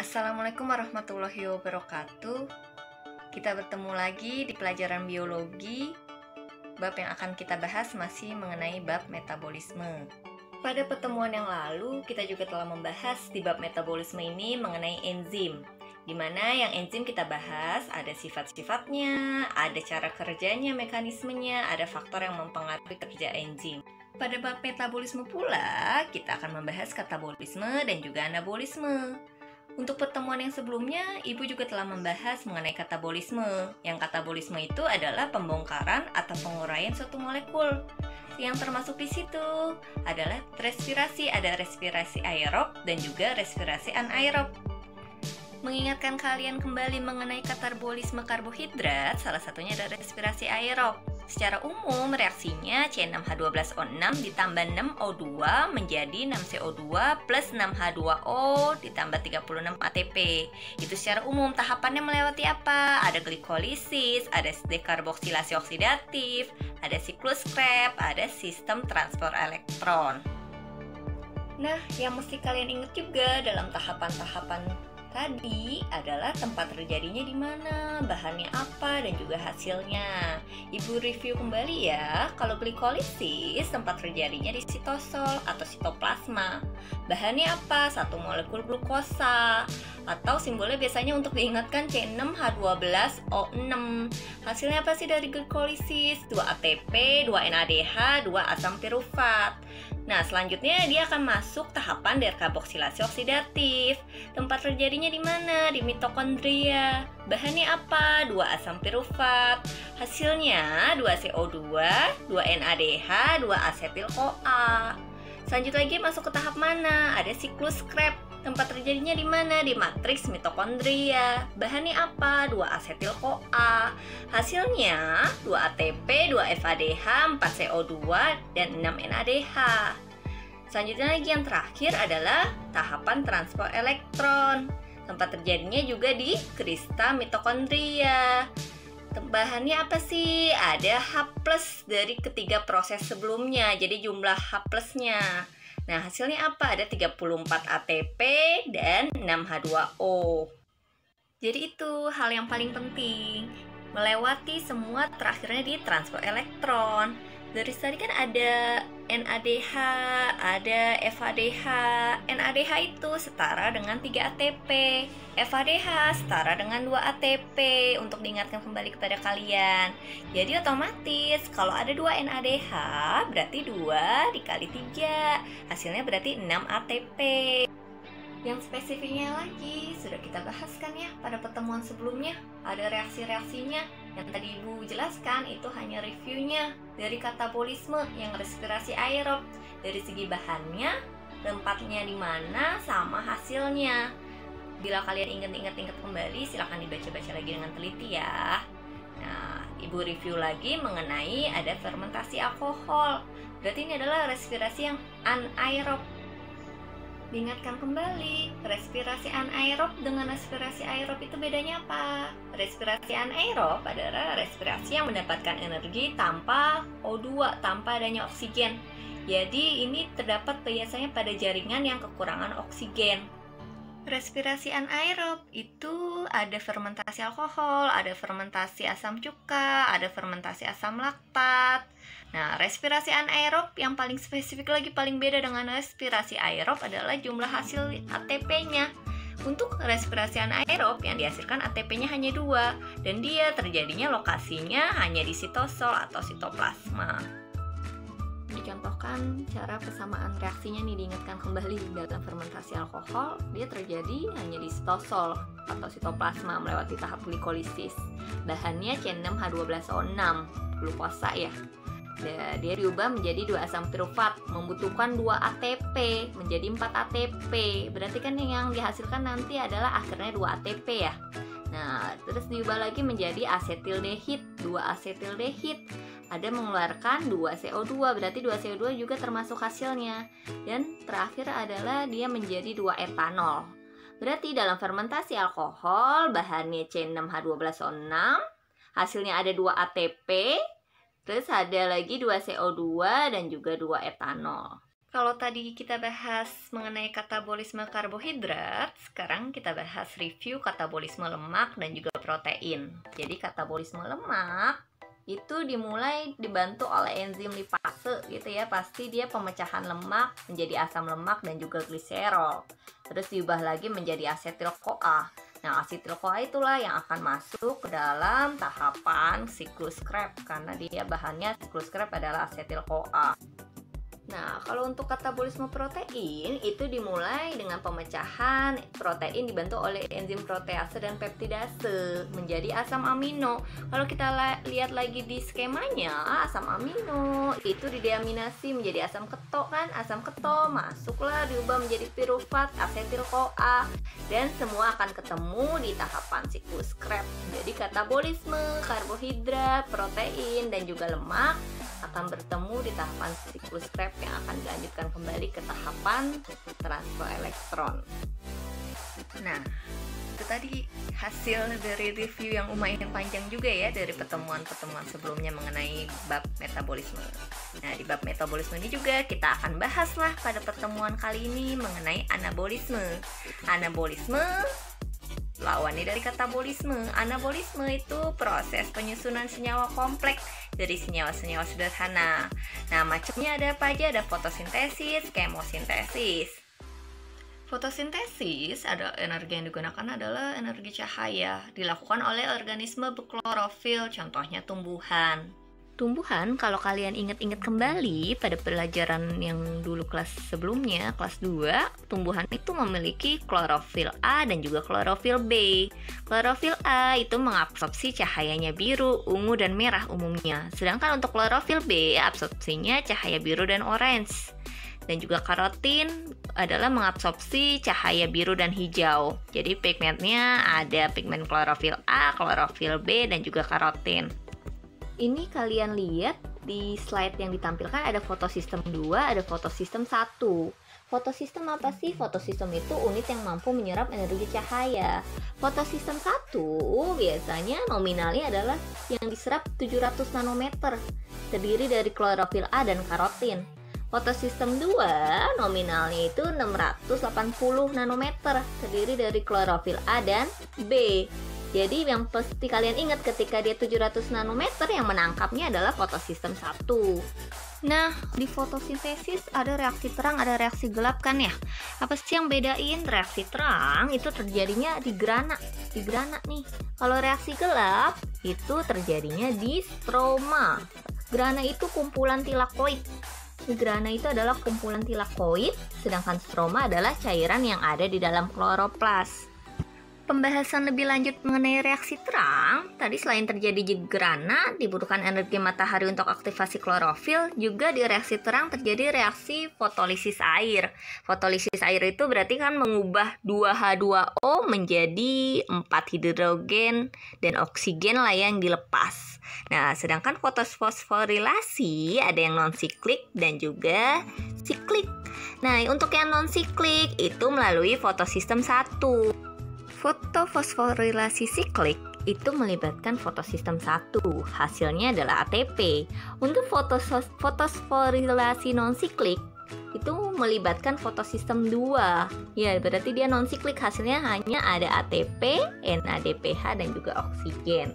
Assalamualaikum warahmatullahi wabarakatuh. Kita bertemu lagi di pelajaran biologi. Bab yang akan kita bahas masih mengenai bab metabolisme. Pada pertemuan yang lalu, kita juga telah membahas di bab metabolisme ini mengenai enzim. Di mana yang enzim kita bahas ada sifat-sifatnya, ada cara kerjanya, mekanismenya, ada faktor yang mempengaruhi kerja enzim. Pada bab metabolisme pula, kita akan membahas katabolisme dan juga anabolisme. Untuk pertemuan yang sebelumnya, Ibu juga telah membahas mengenai katabolisme. Yang katabolisme itu adalah pembongkaran atau penguraian suatu molekul. Yang termasuk di situ adalah respirasi, ada respirasi aerob dan juga respirasi anaerob. Mengingatkan kalian kembali mengenai katabolisme karbohidrat, salah satunya adalah respirasi aerob. Secara umum, reaksinya C6H12O6 ditambah 6O2 menjadi 6CO2 plus 6H2O ditambah 36 ATP. Itu secara umum tahapannya melewati apa? Ada glikolisis, ada dekarboksilasi oksidatif, ada siklus Krebs, ada sistem transport elektron. Nah, yang mesti kalian ingat juga dalam tahapan-tahapan tadi adalah tempat terjadinya di mana, bahannya apa, dan juga hasilnya. Ibu review kembali ya, kalau glikolisis tempat terjadinya di sitosol atau sitoplasma. Bahannya apa? Satu molekul glukosa atau simbolnya biasanya untuk diingatkan C6H12O6. Hasilnya apa sih dari glikolisis? 2 ATP, 2 NADH, 2 asam pirufat. Nah, selanjutnya dia akan masuk tahapan dekarboksilasi oksidatif. Tempat terjadinya di mana? Di mitokondria. Bahannya apa? 2 asam pirufat. Hasilnya 2 CO2, 2 NADH, 2 asetil CoA. Selanjutnya lagi masuk ke tahap mana? Ada siklus Krebs. Tempat terjadinya di mana? Di matriks mitokondria. Bahannya apa? 2 asetil CoA. Hasilnya 2 ATP, 2 FADH, 4 CO2 dan 6 NADH. Selanjutnya lagi yang terakhir adalah tahapan transport elektron. Tempat terjadinya juga di krista mitokondria. Bahannya apa sih? Ada H plus dari ketiga proses sebelumnya. Jadi jumlah H plusnya. Nah, hasilnya apa? Ada 34 ATP dan 6 H2O. Jadi itu hal yang paling penting. Melewati semua terakhirnya di transport elektron. Dari tadi kan ada NADH, ada FADH. NADH itu setara dengan 3 ATP. FADH setara dengan 2 ATP untuk diingatkan kembali kepada kalian. Jadi otomatis kalau ada 2 NADH berarti 2 dikali 3. Hasilnya berarti 6 ATP. Yang spesifiknya lagi sudah kita bahaskan ya pada pertemuan sebelumnya. Ada reaksi-reaksinya yang tadi Ibu jelaskan itu hanya reviewnya dari katabolisme yang respirasi aerob dari segi bahannya, tempatnya di mana, sama hasilnya. Bila kalian ingat-ingat-ingat kembali, silahkan dibaca-baca lagi dengan teliti ya. Nah, Ibu review lagi mengenai ada fermentasi alkohol. Berarti ini adalah respirasi yang anaerob Diingatkan kembali, respirasi anaerob dengan respirasi aerob itu bedanya apa? Respirasi anaerob adalah respirasi yang mendapatkan energi tanpa O2, tanpa adanya oksigen. Jadi ini terdapat biasanya pada jaringan yang kekurangan oksigen. Respirasi anaerob itu ada fermentasi alkohol, ada fermentasi asam cuka, ada fermentasi asam laktat. Nah, respirasi anaerob yang paling spesifik lagi paling beda dengan respirasi aerob adalah jumlah hasil ATP-nya. Untuk respirasi anaerob yang dihasilkan ATP-nya hanya dua dan dia terjadinya lokasinya hanya di sitosol atau sitoplasma. Dicontohkan cara persamaan reaksinya nih diingatkan kembali dalam fermentasi alkohol. Dia terjadi hanya di sitosol atau sitoplasma melewati tahap glikolisis. Bahannya C6H12O6 glukosa ya. Dia diubah menjadi dua asam pirufat membutuhkan 2 ATP menjadi 4 ATP berarti kan yang dihasilkan nanti adalah akhirnya 2 ATP ya. Nah terus diubah lagi menjadi asetildehid 2 asetildehid ada mengeluarkan 2 CO2 berarti 2 CO2 juga termasuk hasilnya dan terakhir adalah dia menjadi 2 etanol berarti dalam fermentasi alkohol bahannya C6H12O6 hasilnya ada 2 ATP Terus ada lagi 2 CO2 dan juga 2 etanol. Kalau tadi kita bahas mengenai katabolisme karbohidrat, sekarang kita bahas review katabolisme lemak dan juga protein. Jadi katabolisme lemak itu dimulai dibantu oleh enzim lipase gitu ya. Pasti dia pemecahan lemak menjadi asam lemak dan juga gliserol. Terus diubah lagi menjadi asetil CoA. Nah, asetil CoA itulah yang akan masuk ke dalam tahapan siklus Krebs karena dia bahannya siklus Krebs adalah asetil CoA. Nah, kalau untuk katabolisme protein itu dimulai dengan pemecahan protein dibantu oleh enzim protease dan peptidase menjadi asam amino. Kalau kita lihat lagi di skemanya, asam amino itu dideaminasi menjadi asam keto kan? Asam keto masuklah diubah menjadi pirufat, asetil CoA dan semua akan ketemu di tahapan siklus Krebs. Jadi katabolisme, karbohidrat, protein dan juga lemak akan bertemu di tahapan siklus Krebs yang akan dilanjutkan kembali ke tahapan transfer elektron. Nah, itu tadi hasil dari review yang lumayan panjang juga ya dari pertemuan-pertemuan sebelumnya mengenai bab metabolisme. Nah, di bab metabolisme ini juga kita akan bahaslah pada pertemuan kali ini mengenai anabolisme. Anabolisme lawannya dari katabolisme. Anabolisme itu proses penyusunan senyawa kompleks dari senyawa-senyawa sederhana. Nah, macamnya ada apa aja? Ada fotosintesis, kemosintesis. Fotosintesis ada energi yang digunakan adalah energi cahaya dilakukan oleh organisme berklorofil, contohnya tumbuhan tumbuhan kalau kalian ingat-ingat kembali pada pelajaran yang dulu kelas sebelumnya kelas 2 tumbuhan itu memiliki klorofil A dan juga klorofil B. Klorofil A itu mengabsorpsi cahayanya biru, ungu, dan merah umumnya. Sedangkan untuk klorofil B absorpsinya cahaya biru dan orange. Dan juga karotin adalah mengabsorpsi cahaya biru dan hijau. Jadi pigmentnya ada pigmen klorofil A, klorofil B, dan juga karotin ini kalian lihat di slide yang ditampilkan ada fotosistem 2, ada fotosistem 1. Fotosistem apa sih? Fotosistem itu unit yang mampu menyerap energi cahaya. Fotosistem 1 biasanya nominalnya adalah yang diserap 700 nanometer, terdiri dari klorofil A dan karotin. Fotosistem 2 nominalnya itu 680 nanometer, terdiri dari klorofil A dan B. Jadi yang pasti kalian ingat ketika dia 700 nanometer yang menangkapnya adalah fotosistem 1. Nah, di fotosintesis ada reaksi terang, ada reaksi gelap kan ya? Apa sih yang bedain? Reaksi terang itu terjadinya di grana, di grana nih. Kalau reaksi gelap itu terjadinya di stroma. Grana itu kumpulan tilakoid. Grana itu adalah kumpulan tilakoid, sedangkan stroma adalah cairan yang ada di dalam kloroplas pembahasan lebih lanjut mengenai reaksi terang, tadi selain terjadi gerhana, dibutuhkan energi matahari untuk aktivasi klorofil, juga di reaksi terang terjadi reaksi fotolisis air. Fotolisis air itu berarti kan mengubah 2H2O menjadi 4 hidrogen dan oksigen lah yang dilepas. Nah, sedangkan fotosfosforilasi ada yang non siklik dan juga siklik. Nah, untuk yang non siklik itu melalui fotosistem 1. Fotofosforilasi siklik itu melibatkan fotosistem satu. Hasilnya adalah ATP. Untuk fotosforilasi non-siklik itu melibatkan fotosistem 2. Ya, berarti dia non-siklik hasilnya hanya ada ATP, NADPH dan juga oksigen.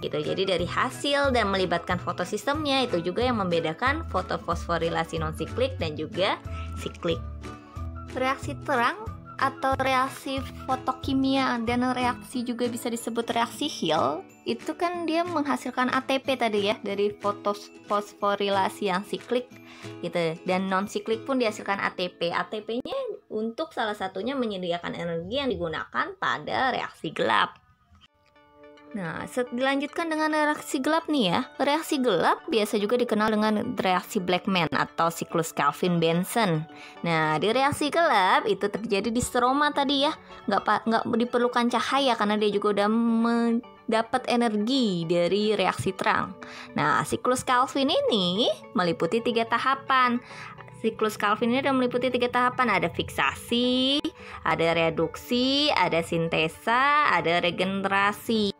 Gitu. Jadi dari hasil dan melibatkan fotosistemnya itu juga yang membedakan fotofosforilasi non-siklik dan juga siklik. Reaksi terang atau reaksi fotokimia dan reaksi juga bisa disebut reaksi Hill itu kan dia menghasilkan ATP tadi ya dari fosforilasi yang siklik gitu. Dan non siklik pun dihasilkan ATP ATP-nya untuk salah satunya menyediakan energi yang digunakan pada reaksi gelap Nah, dilanjutkan dengan reaksi gelap nih ya. Reaksi gelap biasa juga dikenal dengan reaksi Blackman atau siklus Kelvin-Benson. Nah, di reaksi gelap itu terjadi di stroma tadi ya. Nggak, nggak diperlukan cahaya karena dia juga udah mendapat energi dari reaksi terang. Nah, siklus Kelvin ini meliputi tiga tahapan siklus Calvin ini ada meliputi tiga tahapan ada fiksasi, ada reduksi, ada sintesa, ada regenerasi.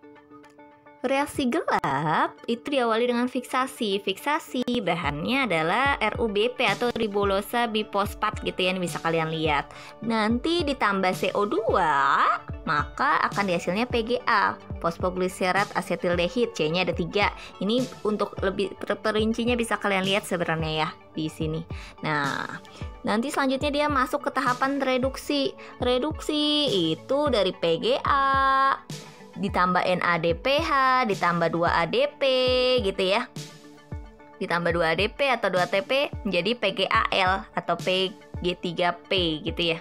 Reaksi gelap itu diawali dengan fiksasi. Fiksasi bahannya adalah RUBP atau ribulosa bifosfat gitu ya, ini bisa kalian lihat. Nanti ditambah CO2, maka akan dihasilnya PGA, fosfogliserat asetildehid. C-nya ada tiga. Ini untuk lebih perincinya bisa kalian lihat sebenarnya ya di sini. Nah, nanti selanjutnya dia masuk ke tahapan reduksi. Reduksi itu dari PGA ditambah NADPH, ditambah 2ADP gitu ya. Ditambah 2ADP atau 2ATP menjadi PGAL atau PG3P gitu ya.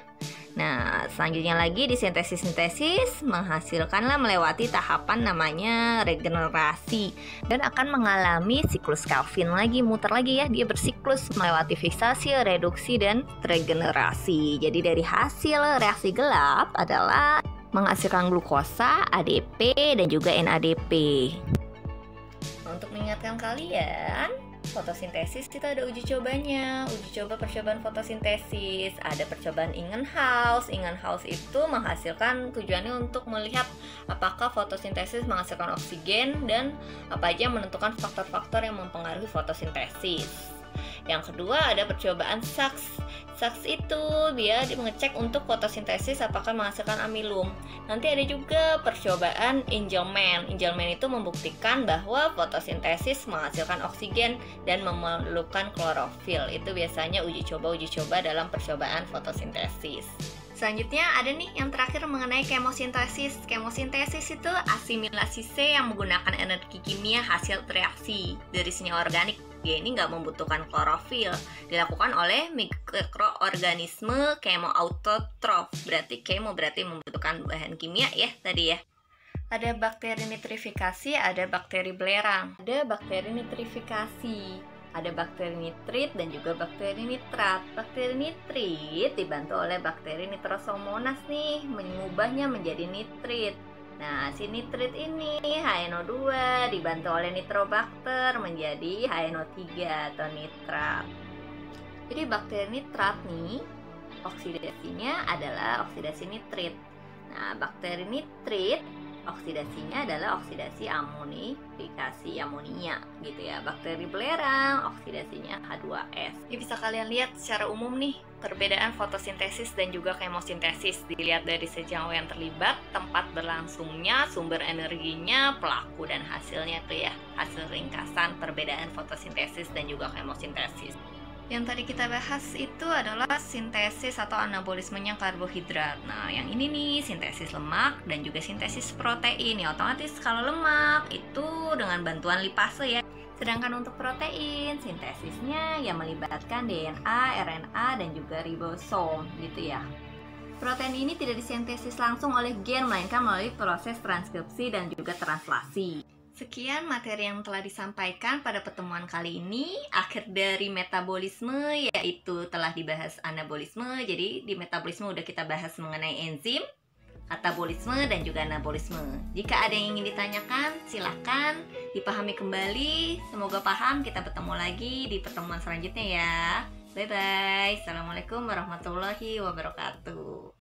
Nah, selanjutnya lagi di sintesis-sintesis menghasilkanlah melewati tahapan namanya regenerasi dan akan mengalami siklus Calvin lagi, muter lagi ya, dia bersiklus melewati fiksasi, reduksi dan regenerasi. Jadi dari hasil reaksi gelap adalah menghasilkan glukosa, ADP, dan juga NADP. Untuk mengingatkan kalian, fotosintesis kita ada uji cobanya uji coba percobaan fotosintesis ada percobaan Ingenhouse Ingenhouse itu menghasilkan tujuannya untuk melihat apakah fotosintesis menghasilkan oksigen dan apa aja menentukan faktor-faktor yang mempengaruhi fotosintesis yang kedua ada percobaan SAX. SAX itu dia mengecek untuk fotosintesis apakah menghasilkan amilum. Nanti ada juga percobaan Angelman. Angelman itu membuktikan bahwa fotosintesis menghasilkan oksigen dan memerlukan klorofil. Itu biasanya uji coba-uji coba dalam percobaan fotosintesis. Selanjutnya ada nih yang terakhir mengenai kemosintesis. Kemosintesis itu asimilasi C yang menggunakan energi kimia hasil reaksi dari senyawa organik dia ini nggak membutuhkan klorofil dilakukan oleh mikroorganisme kemoautotrof berarti kemo berarti membutuhkan bahan kimia ya tadi ya ada bakteri nitrifikasi, ada bakteri belerang, ada bakteri nitrifikasi, ada bakteri nitrit dan juga bakteri nitrat. Bakteri nitrit dibantu oleh bakteri nitrosomonas nih, mengubahnya menjadi nitrit. Nah, si nitrit ini HNO2 dibantu oleh nitrobakter menjadi HNO3 atau nitrat. Jadi bakteri nitrat nih oksidasinya adalah oksidasi nitrit. Nah, bakteri nitrit oksidasinya adalah oksidasi amonifikasi amonia gitu ya. Bakteri belerang oksidasinya H2S. Ini bisa kalian lihat secara umum nih perbedaan fotosintesis dan juga kemosintesis dilihat dari sejauh yang terlibat, tempat berlangsungnya, sumber energinya, pelaku dan hasilnya tuh ya. Hasil ringkasan perbedaan fotosintesis dan juga kemosintesis. Yang tadi kita bahas itu adalah sintesis atau anabolismenya karbohidrat. Nah, yang ini nih sintesis lemak dan juga sintesis protein. Ya otomatis kalau lemak itu dengan bantuan lipase ya. Sedangkan untuk protein, sintesisnya yang melibatkan DNA, RNA, dan juga ribosom gitu ya. Protein ini tidak disintesis langsung oleh gen, melainkan melalui proses transkripsi dan juga translasi. Sekian materi yang telah disampaikan pada pertemuan kali ini. Akhir dari metabolisme yaitu telah dibahas anabolisme. Jadi di metabolisme udah kita bahas mengenai enzim, katabolisme dan juga anabolisme. Jika ada yang ingin ditanyakan, silahkan dipahami kembali. Semoga paham. Kita bertemu lagi di pertemuan selanjutnya ya. Bye bye. Assalamualaikum warahmatullahi wabarakatuh.